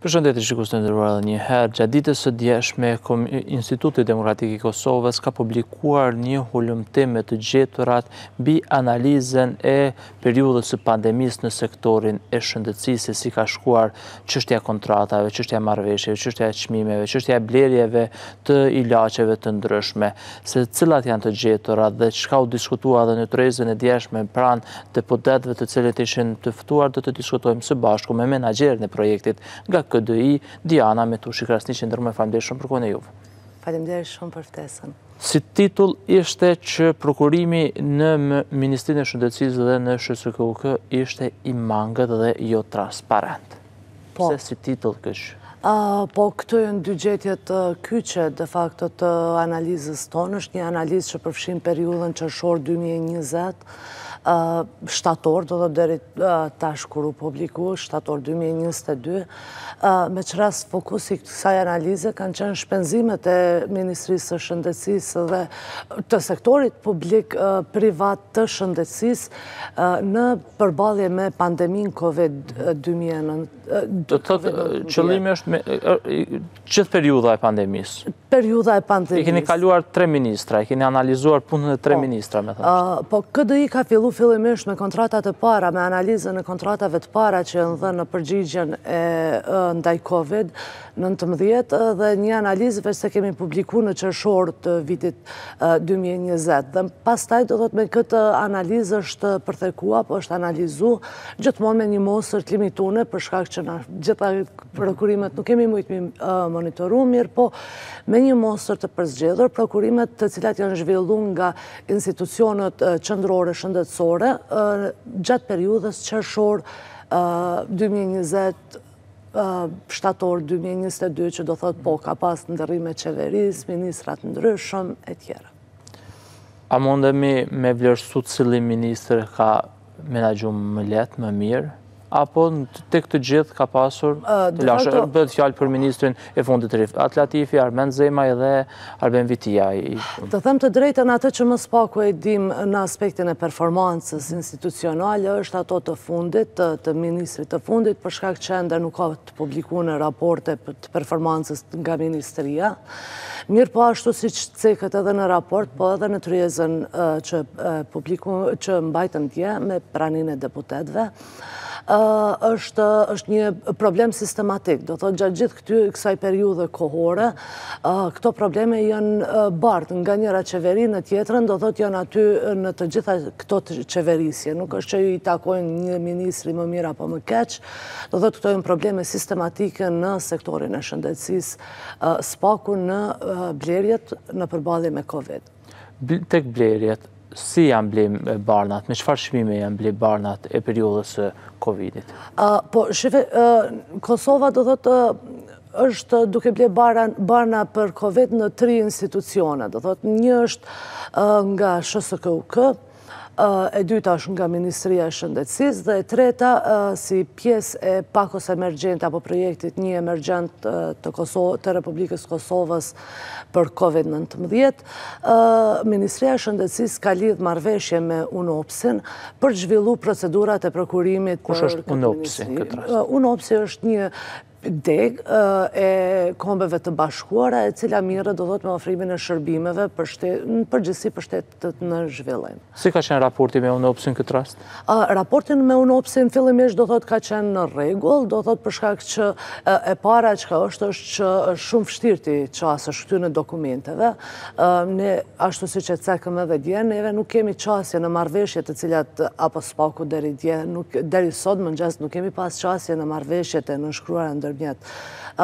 Përshëndetje shikues të nderuar edhe një herë, gjatë ditës së djeshme, Instituti Demokratik i Kosovës ka publikuar një hulumtim me të gjeturat mbi analizën e periudhës së pandemisë në sektorin e shëndetësisë se si ka shkuar çështja e kontratave, çështja e marrëveshjeve, çështja e çmimeve, çështja e blerjeve të ilaçeve të ndryshme, se cilat janë të gjeturat dhe çka u diskutua edhe në tryezën e djeshme pranë deputetëve të cilët ishin të ftuar do të diskutojmë së bashku me menaxheren e projektit nga KDI, Diana Metushi Krasniqi, mirëmbrëma, faleminderit shumë për kohën e juaj. Faleminderit shumë për ftesën. Si titull ishte që prokurimi në Ministrinë e Shëndetësisë dhe në SHSKUK ishte i mangët dhe jo transparent. Po. Se si titull kësi? Po, këto janë dy gjetjet kyçe, de facto, të analizës tonë. është një analizë që përfshin periudën qershor 2020, shtator, do të thotë deri tash kur u publiku, shtator 2022, me ç'rast fokusi i kësaj analize kanë qenë shpenzimet e Ministrisë së Shëndetësisë dhe të sektorit publik privat të shëndetësisë në përballje me pandeminë COVID-19. Do të thotë, qëllimi është gjithë periudha e pandemisë. Periudha e pandemisë. I keni kaluar tre ministra, i keni analizuar punën e tre, po, ministrave, me thënë. Po, KDI ka fillu fillimisht me kontratat e para, me analizën e kontratave të para që janë dhënë në përgjigjen ndaj COVID, nëntëmbëdhjetë dhe një analizë veç se kemi publiku në qërshor të vitit dy mijë e njëzet. Dhe pastaj do të thotë me këtë analizë është përthekua, po është analizu gjithmonë me një mostër të limitune, për shkak që të gjitha prokurimet nuk kemi mujtë m'i monitoru, mirëpo me një mostër të përzgjedhur, prokurimet të cilat janë zhvillu nga institucionet qendrore shëndetësore, gjatë periudhës qërshor dy mijë e njëzet shtator 2022 që do thotë po ka pas ndërrime qeverish, ministra t'ndryshëm, e tjera. A mundemi me vlerësu cili ministër ka menaxhu më lehtë, më mirë, apo tek të gjithë ka pasur telashe, bëhet fjalë për ministrin e fundit Rifat Latifi, Armend Zemaj dhe Arben Vitia. Të them të drejtën atë që më së paku e dimë në aspektin e performancës institucionale është ato të fundit, të ministrit të fundit, për shkak të që ende nuk ka të publikune raporte të performancës nga ministria. Mirëpo ashtu siç ceket edhe në raport, po edhe në tryezën që mbajtëm dje me praninë e deputetëve, është është një problem sistematik. Do thotë gjatë gjithë këty kësaj periudhe kohore, këto probleme janë bartur nga njëra qeveri në tjetrën, do thotë janë aty në të gjitha këto qeverisje. Nuk është që i takojnë një ministri më mirë apo më keq, do thotë këto janë probleme sistematike në sektorin e shëndetësisë, s'paku në blerjet në përballje me Covid. Tek blerjet, si janë ble barnat, me çfarë çmime janë ble barnat e periudhës së Covidit? Po, shife, Kosova do thotë është duke ble barna për Covid në tri institucione, do thotë një është nga SHSKUK, e dyta është nga Ministria e Shëndetësisë dhe e treta si pjesë e pakos emergjent apo projektit një emergjent të Republikës Kosovës për COVID-19, Ministria e Shëndetësisë ka lidh marrëveshje me UNOPS-in për të zhvillu procedurat e prokurimit për këtë ministri. UNOPS-i është një degë e Kombeve të Bashkuara, e cila mirret do thotë me ofrimin e shërbimeve në përgjithësi për shtetet në zhvillim. Si ka qenë raporti me UNOPS-in këtë rast? Raportin me UNOPS-in fillimisht do thotë ka qenë në rregull, do thotë për shkak që e para çka është është që është shumë vështirë t'i qasesh këtyne dokumenteve, Ne, ashtu siç e cekëm edhe dje, neve nuk kemi qasje në marrëveshje të cilat, apo s'paku deri dje, deri sot mëngjes nuk kemi pas qasje në marrëveshjet e nënshkruara ndërmjet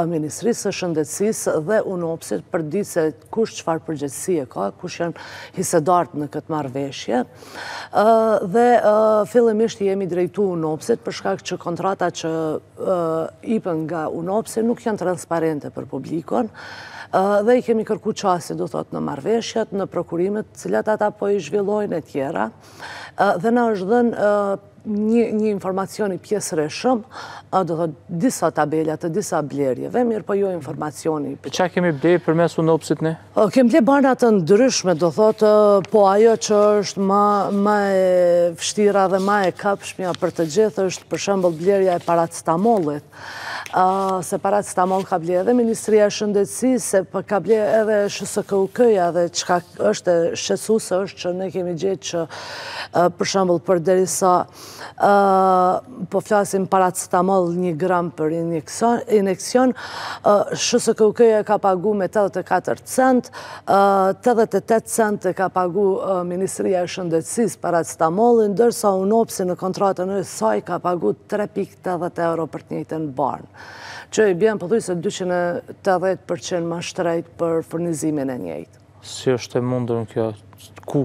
Ministrisë së Shëndetësisë dhe UNOPS-it për të ditë se kush çfarë përgjegjësie ka, kush janë hisedarët në këtë marrëveshje. Dhe fillimisht jemi drejtu UNOPS-it për shkak që kontrata që ipen nga UNOPS-i nuk janë transparente për publikun dhe i kemi kërku qasje do thot në marrëveshjet, në prokurimet të cilat ata po i zhvillojnë e tjera dhe na është dhënë një informacion i pjesërishëm, do thot disa tabela të disa blerjeve, mirëpo jo informacioni. Çka kemi blerë përmes UNOPS-it ne? Kem ble barna të ndryshme, do thotë, po ajo që është ma e thjeshta dhe ma e kapshmja për të gjithë është për shembull blerja e paracetamolit. Se paracetamol ka ble edhe Ministria e Shëndetësisë, ka ble edhe SHSKUK-ja dhe çka është shqetësuese është që ne kemi gjet që për shembull përderisa po flasim paracetamol një gram për injeksion, SHSKUK-ja e ka pagu me 84 cent, 88 cent e ka pagu Ministria e Shëndetësisë paracetamolin, ndërsa UNOPS-i në kontratën e saj ka pagu 3.80 euro për të njëjtën barn, që i bjen pothuajse 280% ma shtrejt për furnizimin e njëjtë. Si është e mundun kjo? Ku,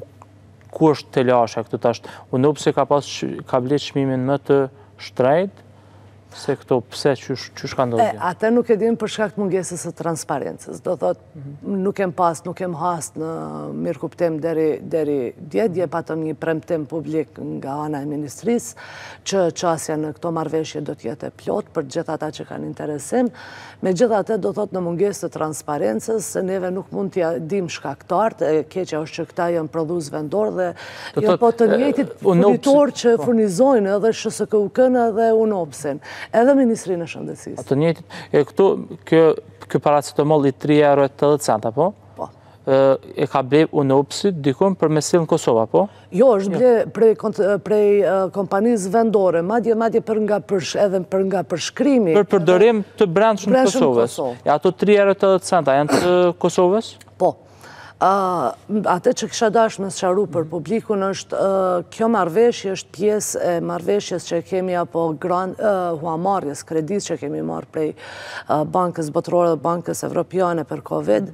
ku është telasha këtu tash? UNOPS-i paska ble çmimin më të shtrejt, se këto pse çka ndodhë? E, atë nuk e dimë për shkak të mungesës së transparencës. Do thotë, mhm. nuk kemi pas, nuk kemi has në mirëkuptim deri, deri dje, dje patëm një premtim publik nga ana e ministrisë, që qasja në këto marrëveshje do të jetë e plotë për gjithë ata që kanë interesim. Megjithatë, do thotë në mungesë të transparencës, ne neve nuk mund t'i dimë shkaktarët, e keqja është që këta janë prodhues vendorë dhe janë po të njëjtit furnitorë që po. furnizojnë edhe SHSKUK-në dhe UNOPS-in, edhe Ministrinë e Shëndetësisë. Të njëjtit, e këtu, ky paracetamol i 3 euro e 80 cent, apo? Po. e ka ble UNOPS-i dikun për me sjellë në Kosovë, po? Jo, është ble prej kompanisë vendore, madje, madje për nga edhe për nga përshkrimi. Për përdorim të brendshëm të Kosovës. E ato 3 euro e 80 centa, janë të Kosovës? Po. Ate që kisha dash me sqaru për publikun është, kjo marrëveshje është pjesë e marrëveshjes që kemi apo huamarrjes, kredisë që kemi marrë prej bankës botërore dhe bankës evropiane për COVID,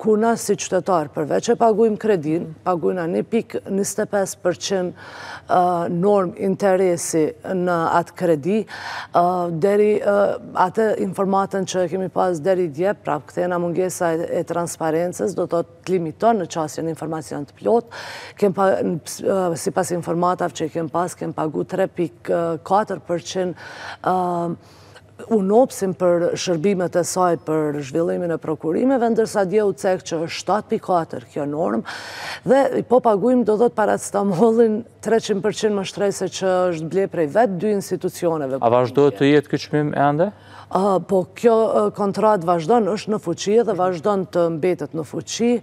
ku na si qytetarë përveç e pagujmë kredinë, pagujna një pikë 25% normë interesi në atë kredi, deri atë informatën që kemi pas deri dje, prapë kthehna mungesa e transparencës, do thotë të limiton në qasje në informacion të plotë, sipas informatave që kemi pas, kemi pagu 3.4% UNOPS-in për shërbimet e saj për zhvillimin e prokurimeve, ndërsa dje u cek që është 7.4 kjo normë, dhe po pagujmë do thotë paracetamolin 300% më shtrejt se që është ble prej vetë dy institucioneve. A vazhdon të jetë ky çmim ende? Po kjo kontratë vazhdon, është në fuqi edhe vazhdon të mbetet në fuqie.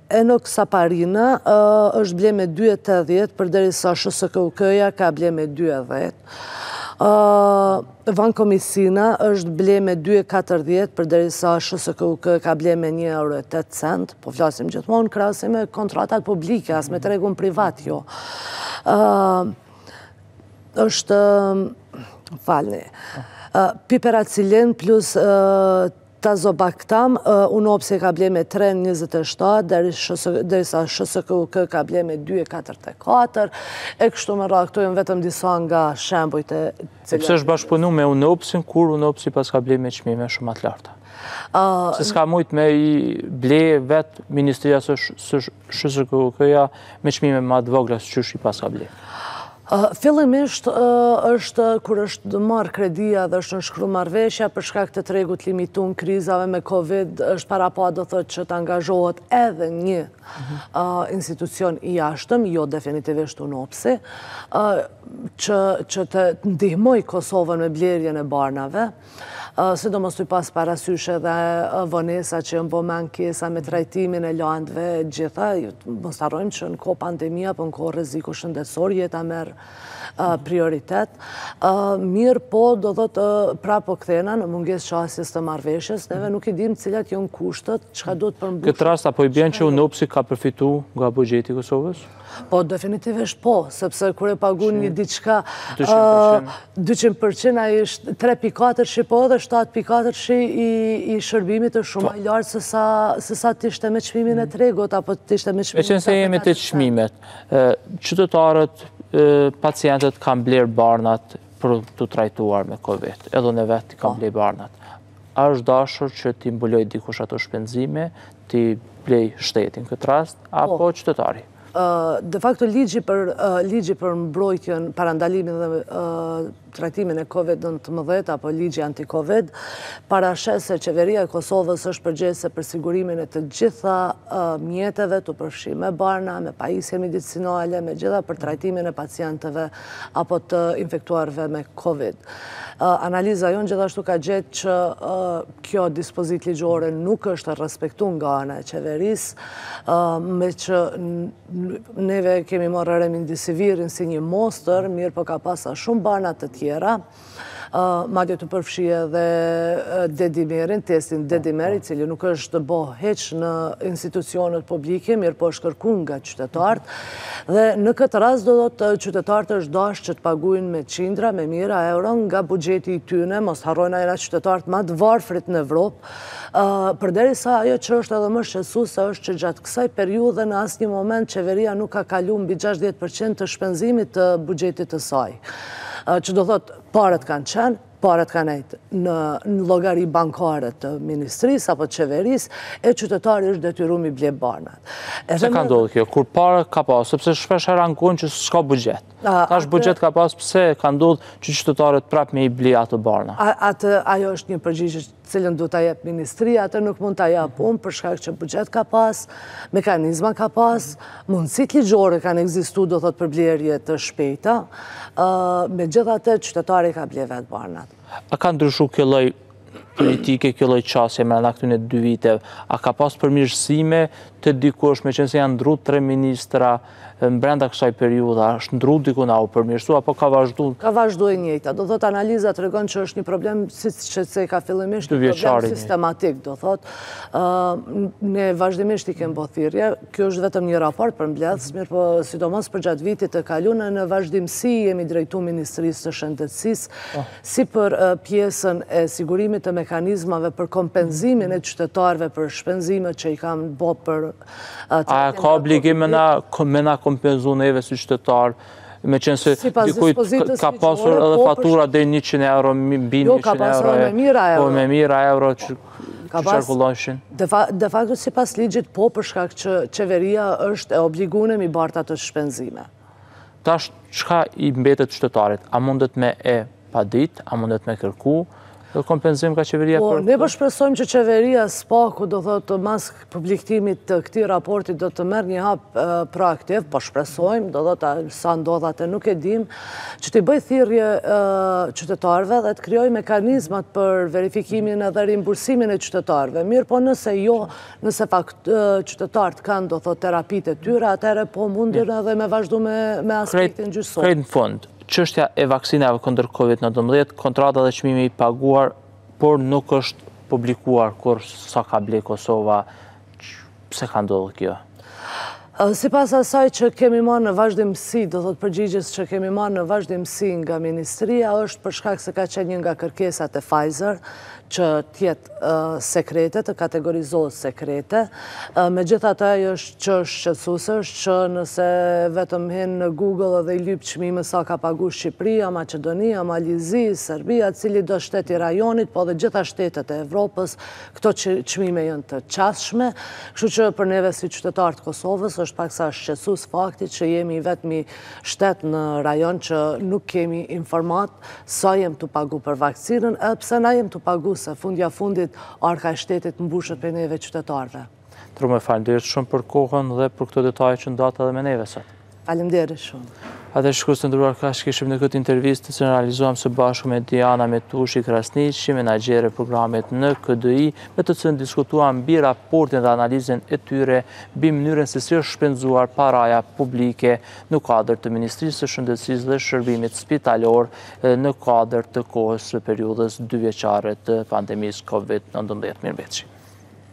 Enoksaparina është ble me dy e tetëdhjetë, përderisa SHSKUK-ja ka ble me dy e dhjetë. Vankomicina është ble me dy e katërdhjetë, përderisa SHSKUK ka ble me një euro e tetë cent, po flasim gjithmonë krahasim me kontratat publike, as me tregun privat jo. është, falni, piperacilin plus... Tazobaktam, UNOPS-i ka ble me tre e njëzet e shtatë, derisa SHSKUK ka ble me dy e katërdhjetë e katër, e kështu me radhë, këto janë vetëm disa nga shembujt të cilat... E pse është bashkëpunu me UNOPS-in, kur UNOPS-i paska ble me çmime shumë ma të larta? Pse s'ka mujt me i ble vetë Ministria së SHSKUK-ja, Me çmime ma të vogla se qysh i paska ble. Fillimisht është kur është marrë kredia dhe është nënshkru marrëveshja për shkak të tregut limitun krizave me Covid është parapa do thotë që të angazhohet edhe një institucion i jashtëm, jo definitivisht UNOPS-i, që ta ndihmojë Kosovën me blerjen e barnave. sidomos tu pas parasysh edhe vonesa që janë bo me ankesa, me trajtimin e landëve, gjitha, mos të harrojmë që në kohë pandemie, apo në kohë rreziku shëndetsor, jeta merr prioritet. Mirëpo, do të thotë prapë po kthehena në mungesë qasjes të marrëveshjes, neve nuk i dimë cilat janë kushtet, çka do të përmbushë. Këtë rast, a po i bjen që UNOPS-i ka përfitu nga buxheti i Kosovës? Po, definitivisht po, sepse kur e pagun një diçka... 200%. 200% ai 3.4-shi po edhe 7.4-shi i shërbimit është shumë ma lartë sesa të ishte me çmimin e tregut, apo të ishte me çmimin e tregut. Meqenëse jemi te çmimet, qytetarët, pacientët kanë blerë barnat për t'u trajtuar me Covid, edhe ne vetë kemi blerë barnat. A është dashur që t'i mbulojë dikush ato shpenzime, t'i blejë shteti në këtë rast, apo qytetari? De facto, ligji për, ligji për mbrojtjen, parandalimin dhe trajtimin e COVID-19, apo ligji anti-COVID, parasheh se qeveria e Kosovës është përgjegjëse për sigurimin e të gjitha mjeteve tu përfshi me barna, me pajisje medicinale, me gjitha për trajtimin e pacientëve apo të infektuarve me Covid. Analiza jonë gjithashtu ka gjetë që kjo dispozitë ligjore nuk është respektu nga ana e qeverisë, meqë neve kemi marrë remdesivirin si një mostër, mirëpo ka pas shumë barna të tjera, Madje tu përfshi edhe D-dimerin, testin D-dimer, i cili nuk është bo hiç në institucionet publike, mirëpo është kërku nga qytetarët. Dhe në këtë rast do të thotë qytetarët është dashtë që të pagujnë me qindra, me mijëra euro nga buxheti i tyne, mos harrojnë jena qytetarët ma të varfrit në Evropë, Përderisa ajo që është edhe më shqetësuese është që gjatë kësaj periudhe në asnjë moment qeveria nuk ka kalu mbi gjashtëdhjetë për qind të shpenzimit të buxhetit të saj. Që do thotë, paret kanë qenë, paret kanë nejtë në llogari bankare të ministrisë apo të qeverisë, e qytetari është detyru m'i ble barnat. Pse ka ndodhë kjo? Kur para ka pasë, sepse shpeshherë ankohen që s'ka buxhet. Tash buxhet ka pas pse ka ndodhë që qytetarët prapë me i bli ato barna? Atë ajo është një përgjigje të cilën duhet ta jep ministri, atë nuk mund ta jap unë për shkak që buxhet ka pas, mekanizma ka pas, mundësitë ligjore kanë ekzistu do thotë për blerje të shpejta, megjithatë qytetari i ka ble vetë barnat. A ka ndryshu kjo lloj politike, kjo lloj qasje mrena këtyne dy viteve? A ka pas përmirësime të dukshme, meqenëse janë ndru tre ministra mbrenda kësaj periudhe, a është ndru diçka, a u përmirësu, apo ka vazhdu? Ka vazhdu e njëjta, do thotë analiza tregon që është një problem, siç e ceka fillimisht, një problem sistematik, do thotë. Ne vazhdimisht i kemi bo thirje, kjo është vetëm një raport përmbledhës, mirëpo sidomos përgjatë vitit të kalu, në vazhdimësi i jemi drejtu Ministrisë të Shëndetsisë, si për pjesën e sigurimit të mekanizmave për kompenzimin e qytetarve për shpenzimet që i kanë bo për... A ka obligim me na kompenzu neve si qytetarë, meqenëse dikujt ka pasur edhe po, fatura dhe 100 euro, mbi 100 jo, euro, ka pasur edhe me mijëra euro, po me mijëra euro që qarkulloshin. De facto, sipas ligjit, po për shkak që qeveria është e obligune me i bartë ato shpenzime. Tash çka i mbetet qytetarit? A mundet me e padit? A mundet me kërku kompenzim nga qeveria po, për... Ne po shpresojmë që qeveria së paku, do thotë, mas publikimit të këtij raportit, do të merr një hap proaktiv, po shpresojmë, do thotë, sa ndodhat e nuk e dim, që t'i bëjë thirrje qytetarve dhe të krijojë mekanizmat për verifikimin edhe rimbursimin e qytetarve. Mirëpo nëse jo, Nëse pak qytetarët kanë do thotë terapitë e tyre, atëherë po mundin edhe me vazhdu me aspektin gjyqsor. Krejt në fund, çështja e vaksinave kundër COVID-19, kontrata dhe çmimi i paguar, por nuk është publikuar kurrë sa ka ble Kosova, pse ka ndodhë kjo? Sipas asaj që kemi marrë në vazhdimësi, do thotë përgjigjes që kemi marrë në vazhdimësi nga ministria, është për shkak se ka qenë një nga kërkesat e Pfizer që të jetë sekrete, të kategorizohet sekrete. Megjithatë ajo çka është shqetësuese është që nëse vetëm hin në Google dhe i lyp çmimet sa ka pagu Shqipëria, Maqedonia, Mali i Zi, Serbia, cilido shtet i rajonit, po dhe gjitha shtetet e Evropës Këto çmime janë të qasshme, kështu që për neve si qytetarë të Kosovës është paksa shqetësues fakti që jemi i vetmi shtet në rajon që nuk kemi informata sa jem tu pagu për vaksinën edhe pse na jem tu pagu se fundja fundit arka e shtetit mbushet prej neve qytetarëve. Tregume, falimderit shumë për kohën dhe për këto detaje që ndatë edhe me neve sot. Falimderit shumë. Teleshikues të nderuar kaq kishim në këtë intervistë të cilën e realizuam së bashku me Diana Metushi Krasniqi, menaxhere e programit në KDI, me të cilën diskutuam mbi raportin dhe analizën e tyre, mbi mënyrën se si është shpenzuar paraja publike në kuadër të Ministrisë të Shëndetsisë dhe Shërbimit Spitalor në kuadër të kohës së periudhës dyvjeçare të pandemisë COVID-19. Mirë mbetshim.